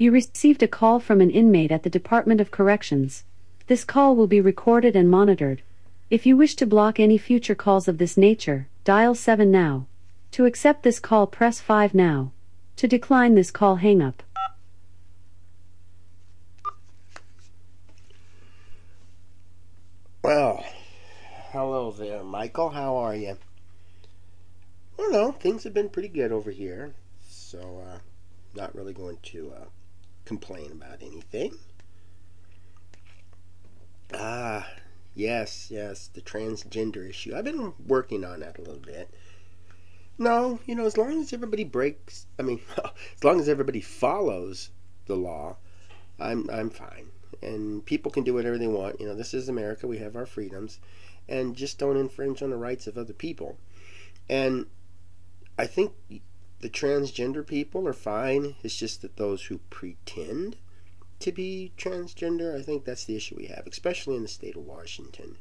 You received a call from an inmate at the Department of Corrections. This call will be recorded and monitored. If you wish to block any future calls of this nature, dial 7 now. To accept this call, press 5 now. To decline this call, hang up. Well, hello there, Michael. How are you? Don't know. Things have been pretty good over here, so uh, not really going to uh, complain about anything. Ah, yes, yes, the transgender issue. I've been working on that a little bit. No, you know, as long as everybody breaks, I mean, as long as everybody follows the law, I'm I'm fine. And people can do whatever they want. You know, this is America. We have our freedoms, and just don't infringe on the rights of other people. And I think the transgender people are fine. It's just that those who pretend to be transgender, I think that's the issue we have, especially in the state of Washington.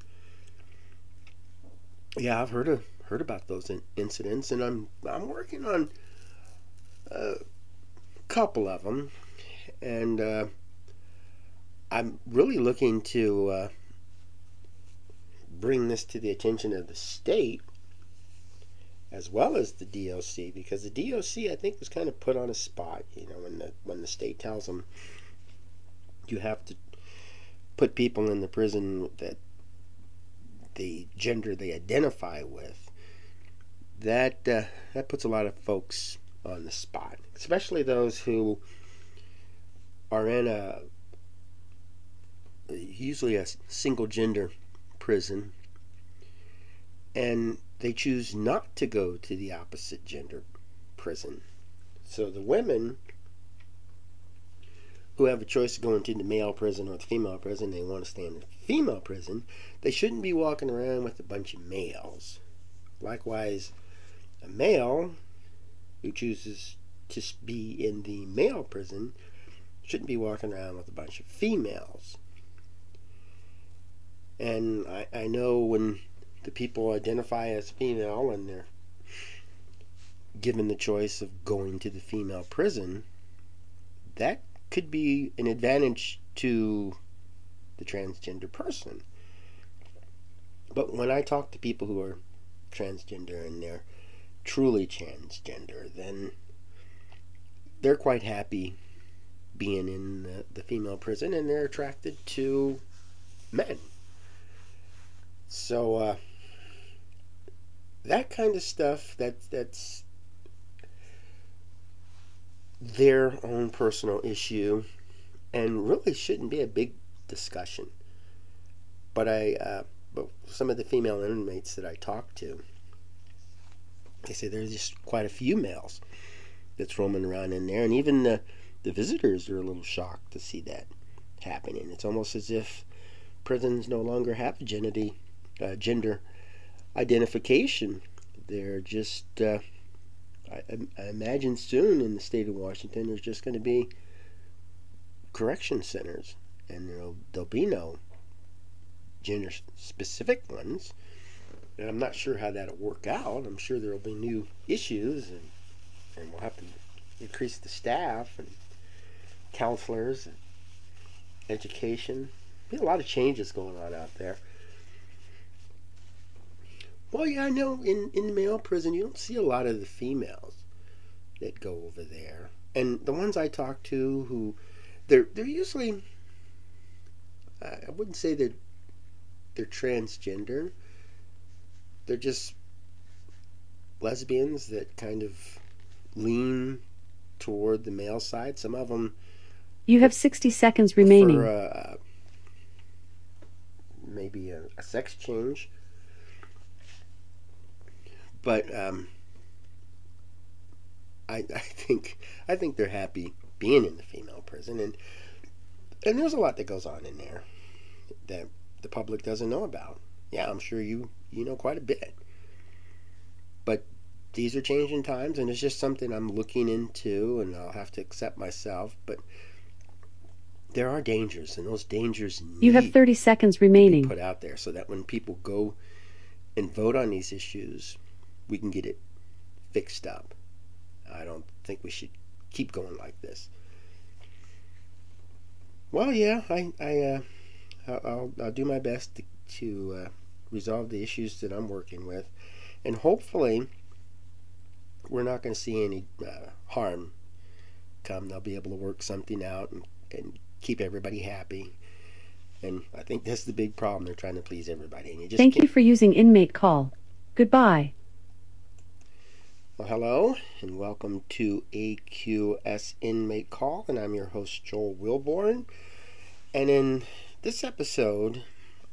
Yeah, I've heard of heard about those in- incidents, and I'm I'm working on a couple of them, and uh, I'm really looking to uh, bring this to the attention of the state as well as the DOC because the DOC I think was kind of put on a spot. You know, when the when the state tells them you have to put people in the prison that the gender they identify with, that uh, that puts a lot of folks on the spot, especially those who are in a usually a single gender prison and they choose not to go to the opposite gender prison. So the women who have a choice of going to the male prison or the female prison, they want to stay in the female prison, they shouldn't be walking around with a bunch of males. Likewise, a male who chooses to be in the male prison shouldn't be walking around with a bunch of females. And I, I know when the people identify as female and they're given the choice of going to the female prison, that could be an advantage to the transgender person. But when I talk to people who are transgender and they're truly transgender, then they're quite happy being in the, the female prison and they're attracted to men. So uh, that kind of stuff that that's their own personal issue and really shouldn't be a big discussion. But I uh, but some of the female inmates that I talked to they say there's just quite a few males that's roaming around in there and even the the visitors are a little shocked to see that happening. It's almost as if prisons no longer have gender, uh, gender identification. They're just, uh, I, I, imagine soon in the state of Washington, there's just going to be correction centers, and there'll, there'll be no gender specific ones. And I'm not sure how that'll work out. I'm sure there'll be new issues, and, and we'll have to increase the staff and counselors and education. Be a lot of changes going on out there. Well, yeah, I know in, in the male prison you don't see a lot of the females that go over there. And the ones I talk to who they're they're usually I wouldn't say that they're transgender. They're just lesbians that kind of lean toward the male side. Some of them You have 60 seconds remaining. uh, maybe a, a sex change but um, I, I think I think they're happy being in the female prison, and and there's a lot that goes on in there that the public doesn't know about. Yeah, I'm sure you you know quite a bit, but these are changing times, and it's just something I'm looking into, and I'll have to accept myself. But there are dangers, and those dangers You have 30 seconds remaining. put out there so that when people go and vote on these issues, we can get it fixed up. I don't think we should keep going like this. Well, yeah, I, I, uh, I'll, I'll do my best to, to uh, resolve the issues that I'm working with, and hopefully, we're not going to see any uh, harm come. They'll be able to work something out and, and keep everybody happy. And I think that's the big problem. They're trying to please everybody, and you just Thank can't- you for using inmate call. Goodbye. Well, hello, and welcome to AQS Inmate Call, and I'm your host, Joel Wilborn. And in this episode,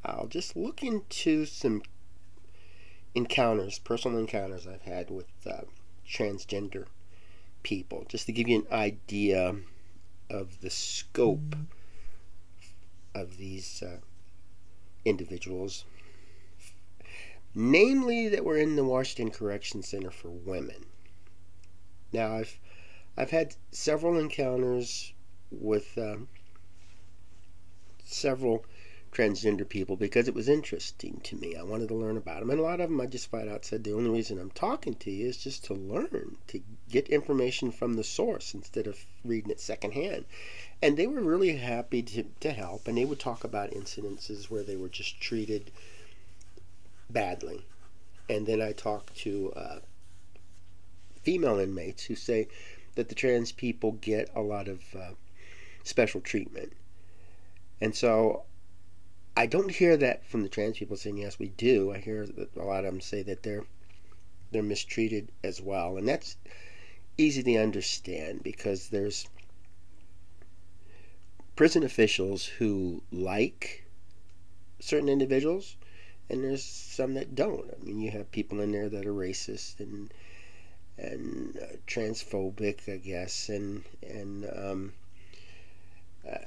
I'll just look into some encounters, personal encounters I've had with uh, transgender people, just to give you an idea of the scope of these uh, individuals namely that we're in the Washington Correction Center for Women. Now, I've I've had several encounters with um, several transgender people because it was interesting to me. I wanted to learn about them, and a lot of them I just flat out said the only reason I'm talking to you is just to learn, to get information from the source instead of reading it secondhand. And they were really happy to, to help, and they would talk about incidences where they were just treated badly. And then I talk to uh, female inmates who say that the trans people get a lot of uh, special treatment. And so I don't hear that from the trans people saying yes we do. I hear a lot of them say that they're they're mistreated as well, and that's easy to understand because there's prison officials who like certain individuals and there's some that don't. I mean, you have people in there that are racist and and uh, transphobic, I guess, and and um, uh,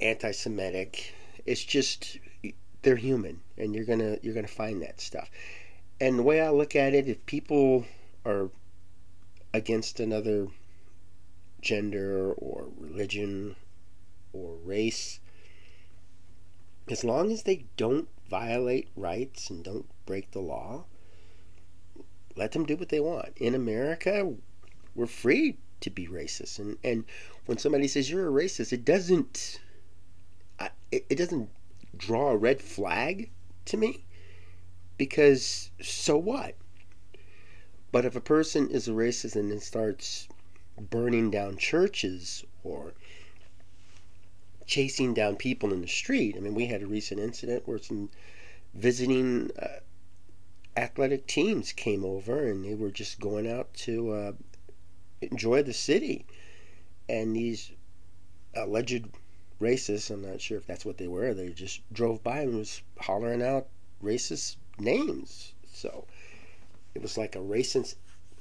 anti-Semitic. It's just they're human, and you're gonna you're gonna find that stuff. And the way I look at it, if people are against another gender or religion or race, as long as they don't violate rights and don't break the law, let them do what they want. In America, we're free to be racist, and and when somebody says you're a racist, it doesn't it, it doesn't draw a red flag to me because so what? But if a person is a racist and then starts burning down churches or chasing down people in the street. I mean, we had a recent incident where some visiting uh, athletic teams came over and they were just going out to uh, enjoy the city. And these alleged racists, I'm not sure if that's what they were, they just drove by and was hollering out racist names. So it was like a racist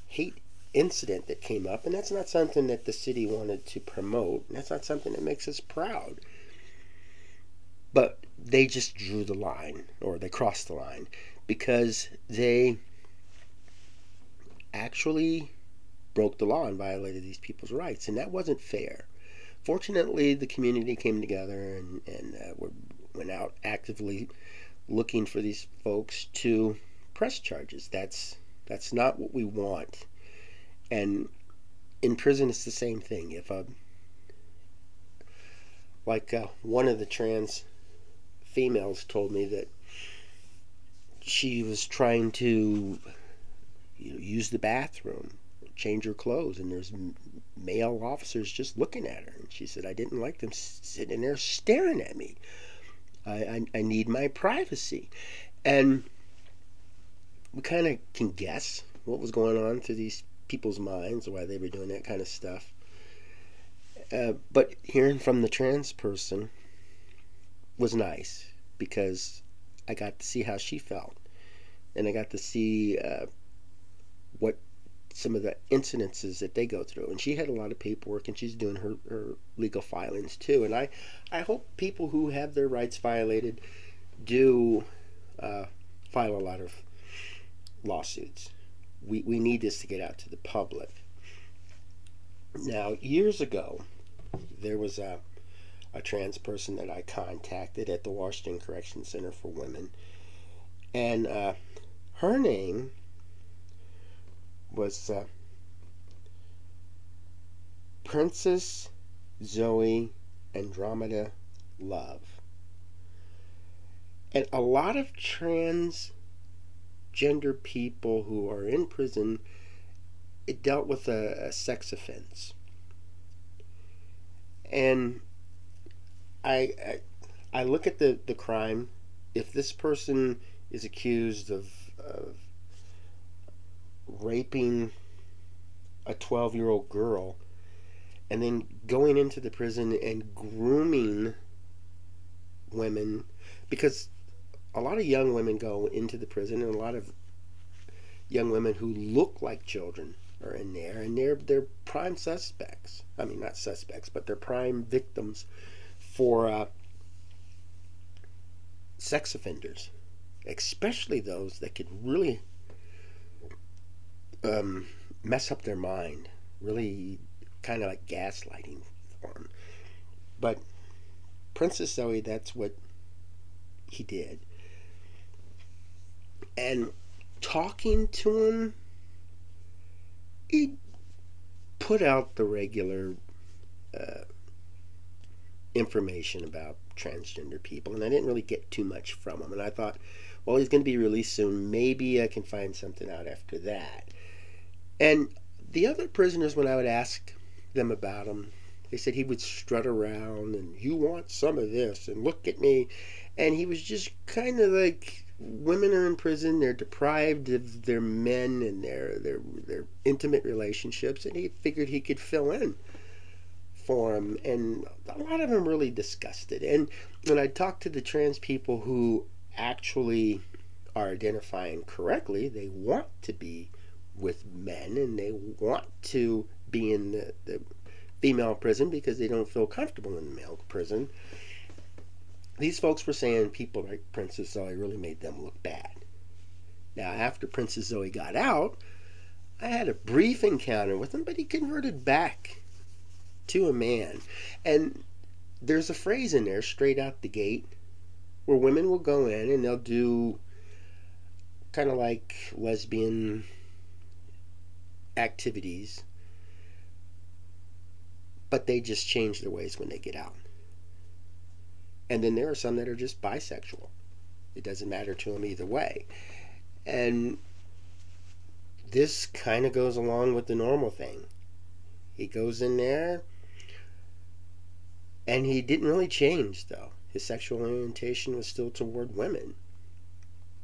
hate incident that came up, and that's not something that the city wanted to promote. And that's not something that makes us proud. But they just drew the line, or they crossed the line, because they actually broke the law and violated these people's rights, and that wasn't fair. Fortunately, the community came together and, and uh, went out actively looking for these folks to press charges. That's that's not what we want and in prison it's the same thing. If a like uh, one of the trans females told me that she was trying to you know, use the bathroom change her clothes and there's male officers just looking at her. And she said i didn't like them sitting there staring at me. I, I, I need my privacy. And we kind of can guess what was going on to these people's minds why they were doing that kind of stuff. Uh, but hearing from the trans person was nice because I got to see how she felt, and I got to see uh, what some of the incidences that they go through. And she had a lot of paperwork, and she's doing her, her legal filings too. And I, I hope people who have their rights violated do uh, file a lot of lawsuits we, we need this to get out to the public. Now, years ago, there was a, a trans person that I contacted at the Washington Correction Center for Women, and uh, her name was uh, Princess Zoe Andromeda love. And a lot of transgender people who are in prison, it dealt with a, a sex offense. And I, I, I look at the, the crime. If this person is accused of, of raping a 12 year old girl and then going into the prison and grooming women because a lot of young women go into the prison and a lot of young women who look like children are in there and they're they're prime suspects. I mean not suspects but they're prime victims for uh, sex offenders especially those that could really um, mess up their mind really kind of like gaslighting for them but princess zoe that's what he did and talking to him, he put out the regular uh, information about transgender people, and I didn't really get too much from him. And I thought, well, he's going to be released soon. Maybe I can find something out after that. And the other prisoners, when I would ask them about him, they said he would strut around and you want some of this and look at me. And he was just kind of like women are in prison they're deprived of their men and their their their intimate relationships and he figured he could fill in for them and a lot of them really disgusted. And when i talk to the trans people who actually are identifying correctly they want to be with men and they want to be in the, the female prison because they don't feel comfortable in the male prison these folks were saying people like Princess Zoe really made them look bad. Now, after Princess Zoe got out, I had a brief encounter with him, but he converted back to a man. And there's a phrase in there, straight out the gate, where women will go in and they'll do kind of like lesbian activities, but they just change their ways when they get out. And then there are some that are just bisexual. It doesn't matter to them either way. And this kind of goes along with the normal thing. He goes in there and he didn't really change though. His sexual orientation was still toward women.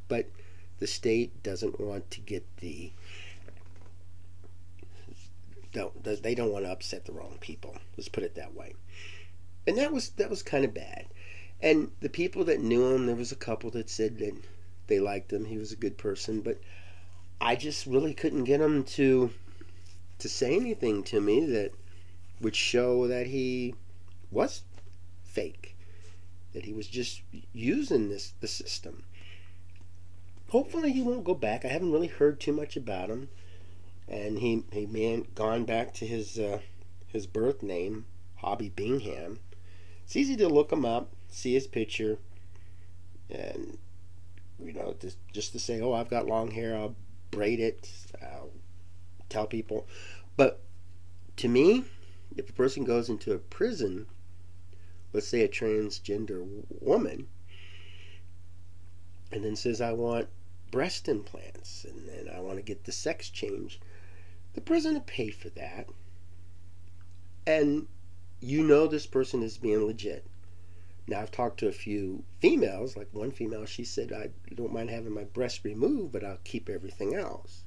But the state doesn't want to get the don't they don't want to upset the wrong people. Let's put it that way. And that was that was kind of bad. And the people that knew him, there was a couple that said that they liked him. He was a good person, but I just really couldn't get him to to say anything to me that would show that he was fake, that he was just using this the system. Hopefully, he won't go back. I haven't really heard too much about him, and he he may have gone back to his uh, his birth name, Hobby Bingham. It's easy to look him up see his picture, and you know, just just to say, oh, I've got long hair, I'll braid it, I'll tell people. But to me, if a person goes into a prison, let's say a transgender woman, and then says, I want breast implants and, and I want to get the sex change, the prison will pay for that. And you know this person is being legit. Now, I've talked to a few females, like one female, she said, I don't mind having my breast removed, but I'll keep everything else.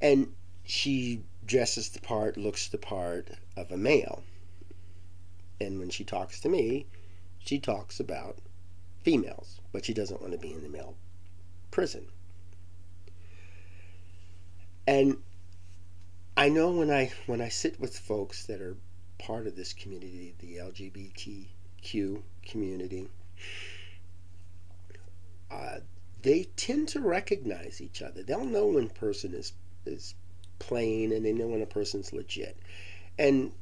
And she dresses the part, looks the part of a male. And when she talks to me, she talks about females, but she doesn't want to be in the male prison. And I know when I when I sit with folks that are part of this community, the LGBT Community, uh, they tend to recognize each other. They'll know when a person is is playing, and they know when a person's legit. And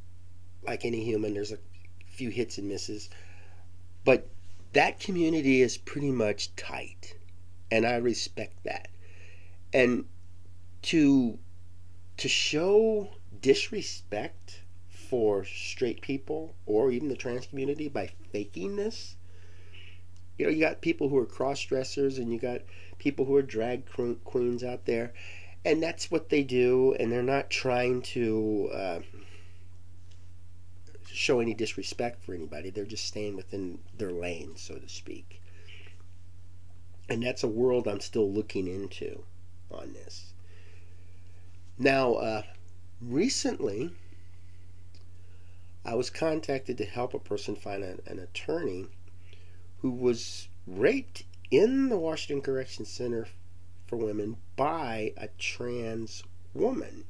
like any human, there's a few hits and misses, but that community is pretty much tight, and I respect that. And to to show disrespect for straight people or even the trans community by faking this. You know, you got people who are cross dressers and you got people who are drag queens out there, and that's what they do, and they're not trying to uh, show any disrespect for anybody. They're just staying within their lane, so to speak. And that's a world I'm still looking into on this. Now, uh, recently, I was contacted to help a person find an attorney who was raped in the Washington Correction Center for Women by a trans woman.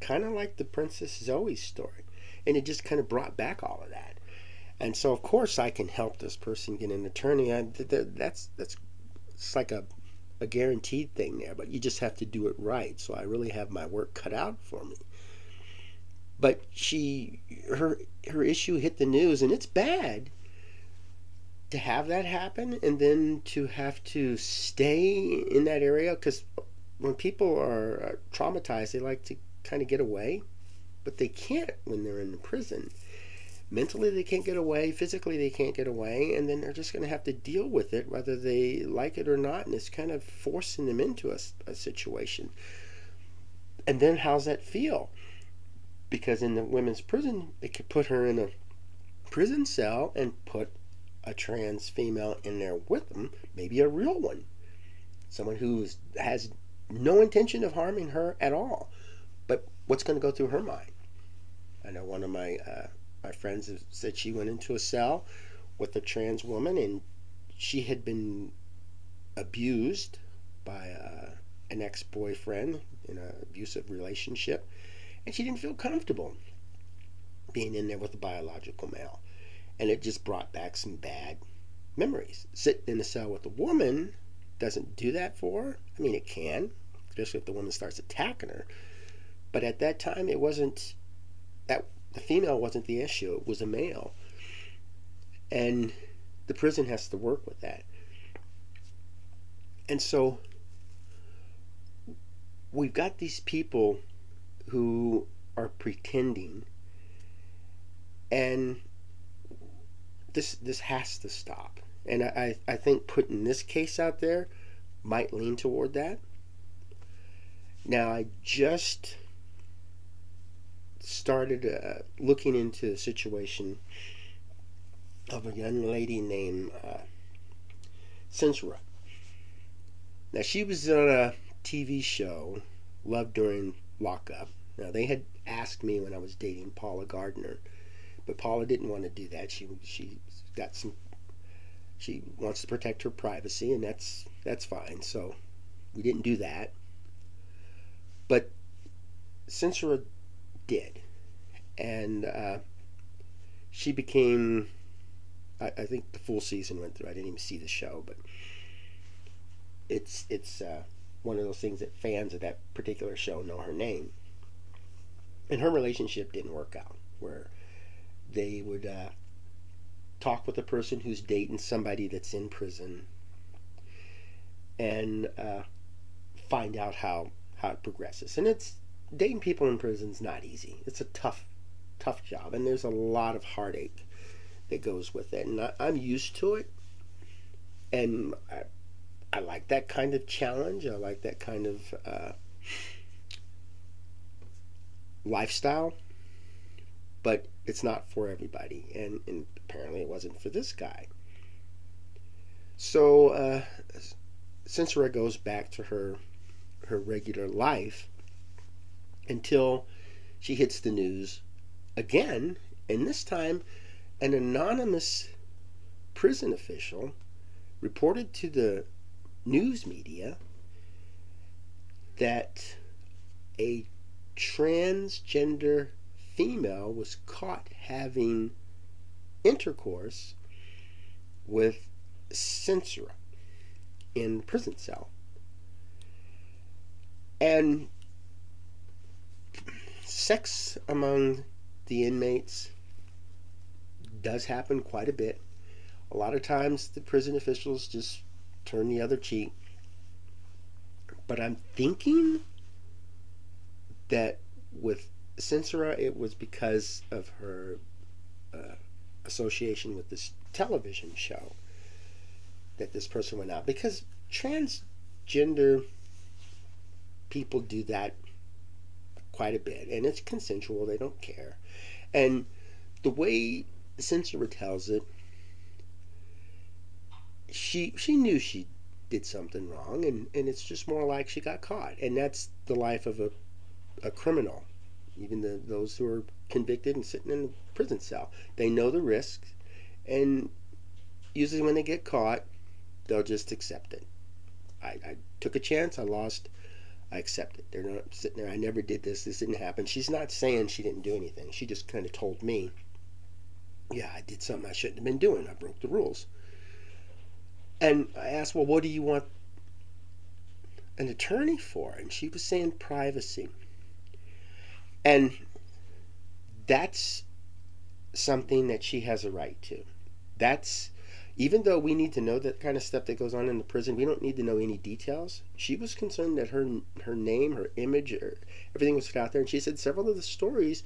Kind of like the Princess Zoe story. And it just kind of brought back all of that. And so, of course, I can help this person get an attorney. I, that's that's it's like a a guaranteed thing there, but you just have to do it right. So I really have my work cut out for me. But she her her issue hit the news and it's bad to have that happen and then to have to stay in that area because when people are traumatized they like to kind of get away but they can't when they're in prison. Mentally they can't get away physically they can't get away and then they're just going to have to deal with it whether they like it or not and it's kind of forcing them into a, a situation. And then how's that feel because in the women's prison they could put her in a prison cell and put a trans female in there with them maybe a real one. Someone who has no intention of harming her at all. But what's going to go through her mind? I know one of my uh, my friends said she went into a cell with a trans woman and she had been abused by uh, an ex-boyfriend in an abusive relationship and she didn't feel comfortable being in there with a biological male. And it just brought back some bad memories. Sitting in a cell with a woman doesn't do that for her. I mean it can especially if the woman starts attacking her. But at that time it wasn't that the female wasn't the issue, it was a male. And the prison has to work with that. And so we've got these people who are pretending and this this has to stop. And I, I think putting this case out there might lean toward that. Now I just started uh, looking into the situation of a young lady named uh, Sincer-A. Now, she was on a TV show, Love During Lockup. Now, they had asked me when I was dating Paula Gardner, but Paula didn't want to do that. She she got some. She wants to protect her privacy, and that's that's fine. So, we didn't do that. But Sincer-A did. And uh, she became, I, I, think the full season went through. I didn't even see the show, but it's it's uh, one of those things that fans of that particular show know her name. And her relationship didn't work out, where they would uh, talk with a person who's dating somebody that's in prison and uh, find out how how it progresses. And it's dating people in prison is not easy. It's a tough, tough job, and there's a lot of heartache that goes with it. And I, am used to it, and I, I like that kind of challenge. I like that kind of uh, lifestyle, but it's not for everybody, and, and apparently it wasn't for this guy. So, uh, Sincer-A goes back to her her regular life until she hits the news again, and this time an anonymous prison official reported to the news media that a transgender female was caught having intercourse with Sincer-A in prison cell. And sex among the inmates does happen quite a bit. A lot of times the prison officials just turn the other cheek. But I'm thinking that with Sincer-A, it was because of her uh, association with this television show that this person went out. Because transgender people do that quite a bit, and it's consensual, they don't care. And the way Sincer-A tells it, she she knew she did something wrong and, and it's just more like she got caught. And that's the life of a, a criminal. Even the, those who are convicted and sitting in a prison cell. They know the risks and usually when they get caught, they'll just accept it. I, I took a chance, I lost, I accept it. They're not sitting there, I never did this, this didn't happen. She's not saying she didn't do anything. She just kind of told me, yeah, I did something I shouldn't have been doing. I broke the rules. And I asked, well, what do you want an attorney for? And she was saying privacy. And that's something that she has a right to. That's even though we need to know that kind of stuff that goes on in the prison, we don't need to know any details. She was concerned that her her name, her image, everything was out there, and she said several of the stories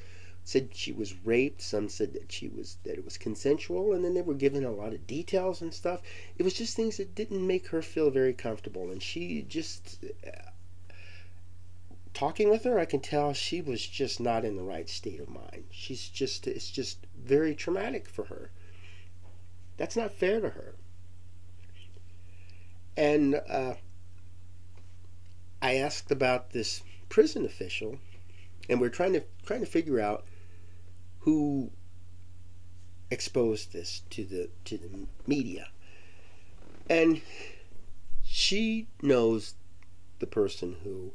said she was raped. Some said that she was that it was consensual, and then they were given a lot of details and stuff. It was just things that didn't make her feel very comfortable, and she just. Uh, talking with her, I can tell she was just not in the right state of mind. She's just, it's just very traumatic for her. That's not fair to her. And uh, I asked about this prison official, and we're trying to trying to figure out who exposed this to the to the media. And she knows the person who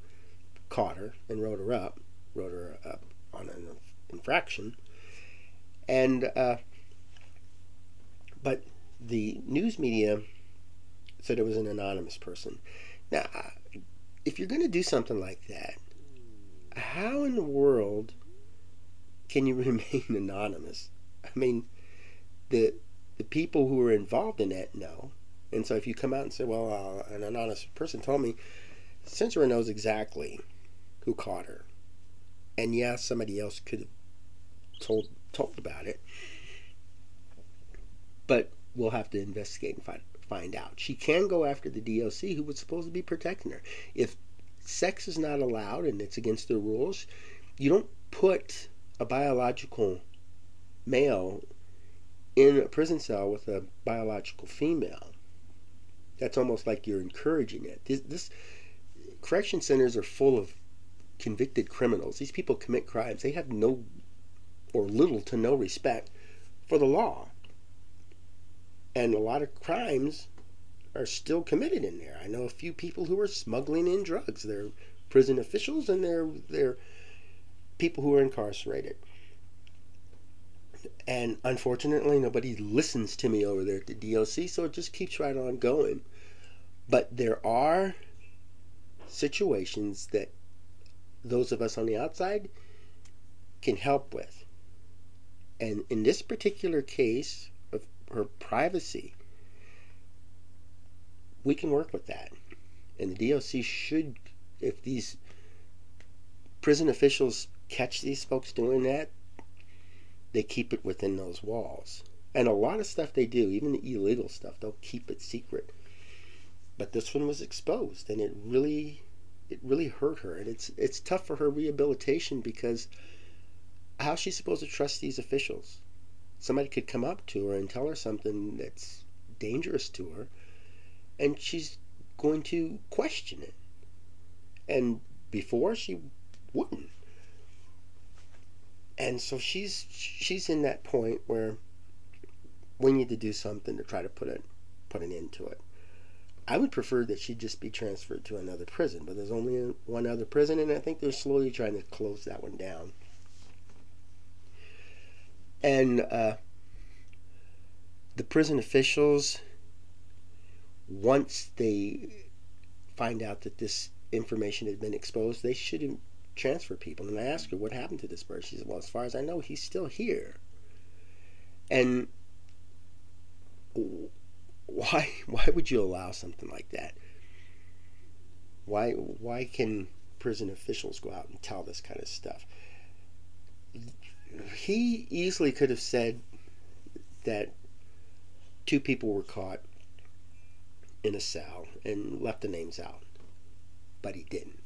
caught her and wrote her up, wrote her up on an infraction, and uh, but the news media said it was an anonymous person. Now, if you're going to do something like that, how in the world can you remain anonymous? I mean, the the people who are involved in that know. And so if you come out and say, well, uh, an anonymous person told me, Sincer-A knows exactly who caught her. And yes, yeah, somebody else could have told told about it. But we'll have to investigate and find find out. She can go after the DOC who was supposed to be protecting her. If sex is not allowed and it's against the rules, you don't put a biological male in a prison cell with a biological female. That's almost like you're encouraging it. This, this correction centers are full of convicted criminals. These people commit crimes. They have no or little to no respect for the law. And a lot of crimes are still committed in there. I know a few people who are smuggling in drugs. They're prison officials and they're they're people who are incarcerated. And unfortunately, nobody listens to me over there at the DOC, so it just keeps right on going. But there are situations that those of us on the outside can help with. And in this particular case of her privacy, we can work with that. And the DOC should, if these prison officials catch these folks doing that, they keep it within those walls. And a lot of stuff they do, even the illegal stuff, they'll keep it secret. But this one was exposed, and it really, it really hurt her, and it's it's tough for her rehabilitation because how's she supposed to trust these officials? Somebody could come up to her and tell her something that's dangerous to her, and she's going to question it. And before she wouldn't and so she's she's in that point where we need to do something to try to put it put an end to it. I would prefer that she just be transferred to another prison, but there's only one other prison, and I think they're slowly trying to close that one down. And uh, the prison officials, once they find out that this information had been exposed, they should transfer people. And I asked her, what happened to this bird? She said, well, as far as I know, he's still here. And why why would you allow something like that? Why why can prison officials go out and tell this kind of stuff? he easily could have said that two people were caught in a cell and left the names out, but he didn't.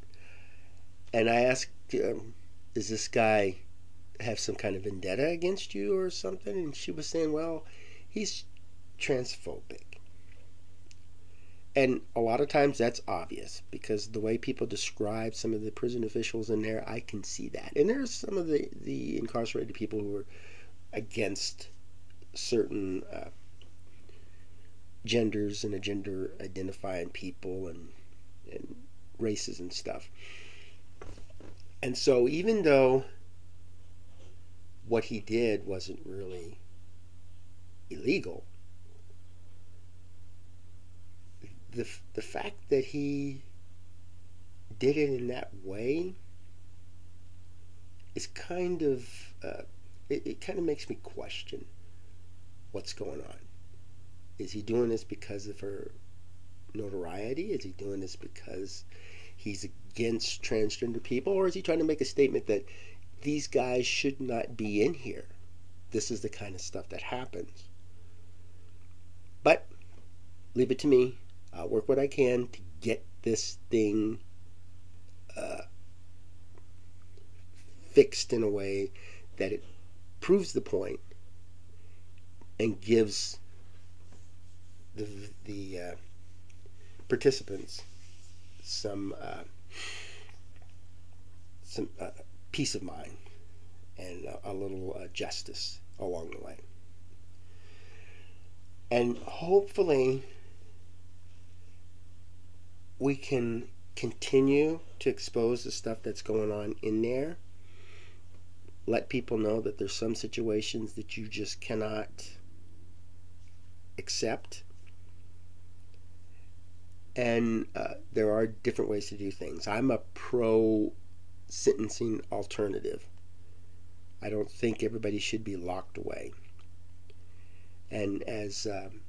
And I asked, um, "Does this guy have some kind of vendetta against you or something?" And she was saying, "Well, he's transphobic." And a lot of times that's obvious because the way people describe some of the prison officials in there, I can see that. And there's some of the, the incarcerated people who are against certain uh, genders and gender identifying people and, and races and stuff. And so even though what he did wasn't really illegal, the the fact that he did it in that way is kind of uh, it, it kind of makes me question what's going on. Is he doing this because of her notoriety? Is he doing this because he's against transgender people, or is he trying to make a statement that these guys should not be in here? This is the kind of stuff that happens. But leave it to me I'll work what I can to get this thing uh, fixed in a way that it proves the point and gives the the uh, participants some uh, some uh, peace of mind and a, a little uh, justice along the way. And hopefully we can continue to expose the stuff that's going on in there. Let people know that there's some situations that you just cannot accept. And uh, there are different ways to do things. I'm a pro sentencing alternative. I don't think everybody should be locked away. And as um,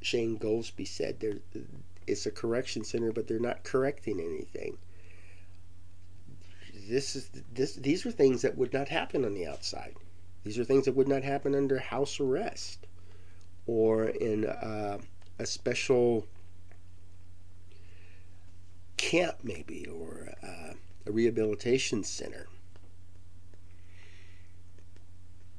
Shane Goldsby said, there it's a correction center, but they're not correcting anything. This is this. These are things that would not happen on the outside. These are things that would not happen under house arrest or in uh, a special camp, maybe, or uh, a rehabilitation center.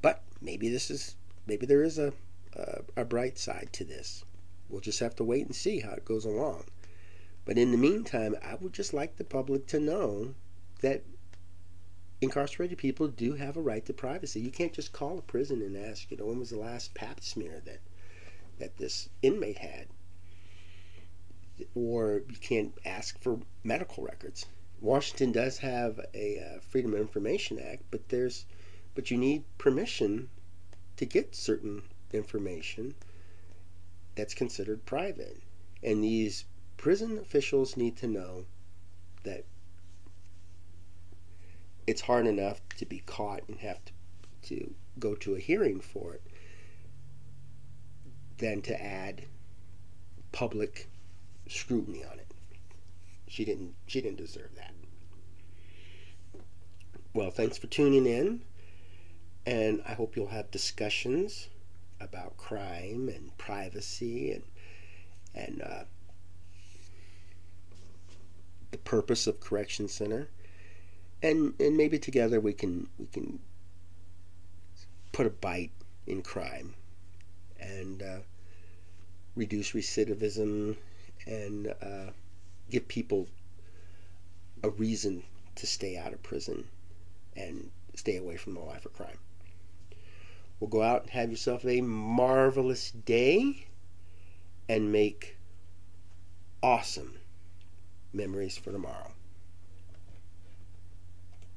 But maybe this is maybe there is a, a, a bright side to this. We'll just have to wait and see how it goes along. But in the meantime, I would just like the public to know that incarcerated people do have a right to privacy. You can't just call a prison and ask, you know, when was the last pap smear that that this inmate had? Or you can't ask for medical records. Washington does have a uh, Freedom of Information Act, but there's but you need permission to get certain information that's considered private. And these prison officials need to know that it's hard enough to be caught and have to, to go to a hearing for it than to add public scrutiny on it. She didn't she didn't deserve that. Well, thanks for tuning in and I hope you'll have discussions about crime and privacy and and uh, the purpose of correction center and and maybe together we can we can put a bite in crime and uh, reduce recidivism and uh, give people a reason to stay out of prison and stay away from the life of crime. Well, go out and have yourself a marvelous day and make awesome memories for tomorrow.